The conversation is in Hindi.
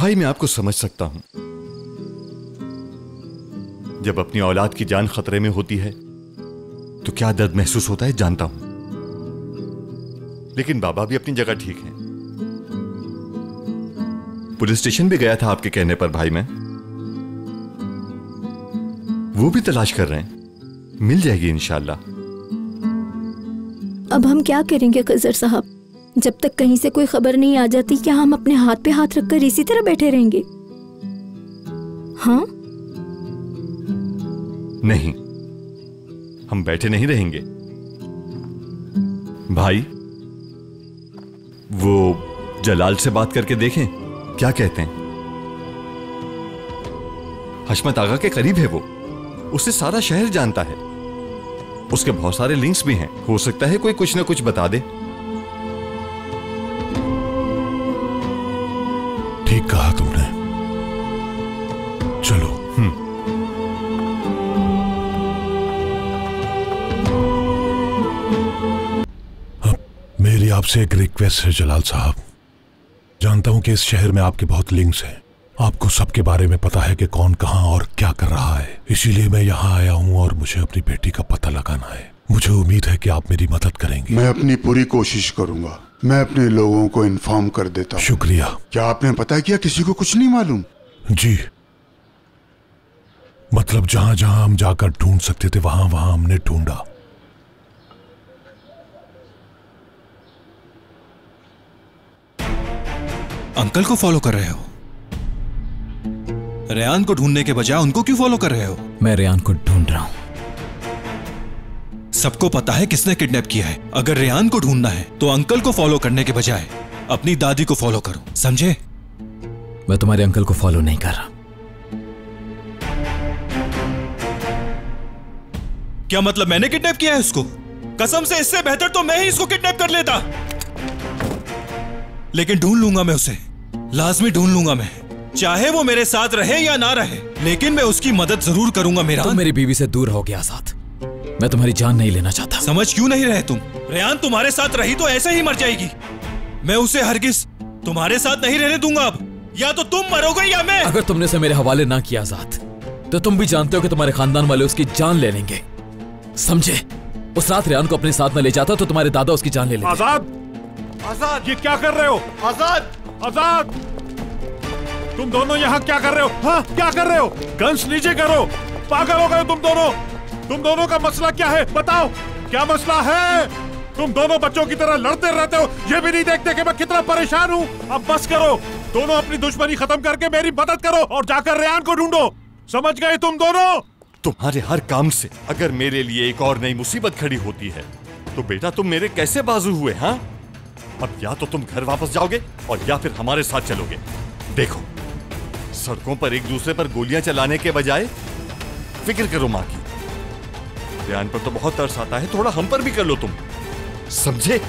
भाई, मैं आपको समझ सकता हूँ। जब अपनी औलाद की जान खतरे में होती है तो क्या दर्द महसूस होता है, जानता हूँ। लेकिन बाबा भी अपनी जगह ठीक है। पुलिस स्टेशन भी गया था आपके कहने पर, भाई मैं। वो भी तलाश कर रहे हैं। मिल जाएगी, इंशाल्लाह। अब हम क्या करेंगे, खजर साहब? जब तक कहीं से कोई खबर नहीं आ जाती क्या हम अपने हाथ पे हाथ रखकर इसी तरह बैठे रहेंगे। हाँ? नहीं। हम बैठे नहीं रहेंगे। भाई, वो जलाल से बात करके देखें, क्या कहते हैं? हशमत आगा के करीब है वो। उसे सारा शहर जानता है। उसके बहुत सारे लिंक्स भी हैं। हो सकता है कोई कुछ ना कुछ बता दे। ठीक कहा तुमने। चलो। अब मेरी आपसे एक रिक्वेस्ट है जलाल साहब। जानता हूँ कि इस शहर में आपके बहुत लिंक्स हैं। आपको सबके बारे में पता है कि कौन कहाँ और क्या कर रहा है। इसीलिए मैं यहाँ आया हूँ और मुझे अपनी बेटी का पता लगाना है। मुझे उम्मीद है कि आप मेरी मदद करेंगे। मैं अपनी पूरी कोशिश करूँगा। मैं अपने लोगों को इन्फॉर्म कर देता हूँ। शुक्रिया। क्या आपने पता किया किसी को कुछ नहीं मालूम? जी। मतलब जहाँ जहाँ हम जाकर ढूंढ सकते थे वहाँ वहाँ हमने ढूंढा। अंकल को फॉलो कर रहे हो? रेयान को ढूँढने के बजाय उनको क्यों फॉलो कर रहे हो? मैं रेयान को ढूंढ रहा हूँ। सबको पता है किसने किडनैप किया है। अगर रेयान को ढूंढना है तो अंकल को फॉलो करने के बजाय अपनी दादी को फॉलो करो समझे? मैं तुम्हारे अंकल को फॉलो नहीं कर रहा। क्या मतलब मैंने किडनैप किया है उसको? कसम से इससे बेहतर तो मैं ही इसको किडनैप कर लेता। लेकिन ढूंढ लूँगा मैं उसे। लाजमी ढूंढ लूँगा मैं। चाहे वो मेरे साथ रहे या ना रहे लेकिन मैं उसकी मदद ज़रूर करूँगा मेरा। तुम मेरी बीवी से दूर हो गया आज़ाद। मैं तुम्हारी जान नहीं लेना चाहता। समझ क्यों नहीं रहे तुम? रेयान तुम्हारे साथ रही तो ऐसे ही मर जाएगी। मैं उसे हरगिज तुम्हारे साथ नहीं रहने दूँगा अब। या तो तुम मरोगे या मैं। अगर तुमने से मेरे हवाले ना किया आज़ाद तो तुम भी जानते हो कि तुम्हारे खानदान वाले उसकी जान ले लेंगे। समझे? उस रात रेयान को अपने साथ में ले जाता तो तुम्हारे दादा उसकी जान ले लेंगे आज़ाद! आज़ाद! ये क्या कर रहे हो? आज़ाद! आज़ाद! तुम दोनों यहाँ क्या कर रहे हो? हाँ क्या कर रहे हो? गन्स नीचे करो। पागल हो गए तुम दोनों। तुम दोनों का मसला क्या है? बताओ। क्या मसला है? तुम दोनों बच्चों की तरह लड़ते रहते हो। ये भी नहीं देखते कि मैं कितना परेशान हूँ। अब बस करो। दोनों अपनी दुश्मनी खत्म करके मेरी मदद करो और जाकर रेयान को ढूंढो। समझ गए तुम दोनों? तुम्हारे हर काम से अगर मेरे लिए एक और नई मुसीबत खड़ी होती है तो बेटा तुम मेरे कैसे बाजू हुए हाँ? अब या तो तुम घर वापस जाओगे और या फिर हमारे साथ चलोगे। देखो, सड़कों पर एक दूसरे पर गोलियाँ चलाने के बजाय फ़िक्र करो, माँ की। ध्यान पर तो बहुत तरस आता है, थोड़ा हम पर भी कर लो तुम। समझे?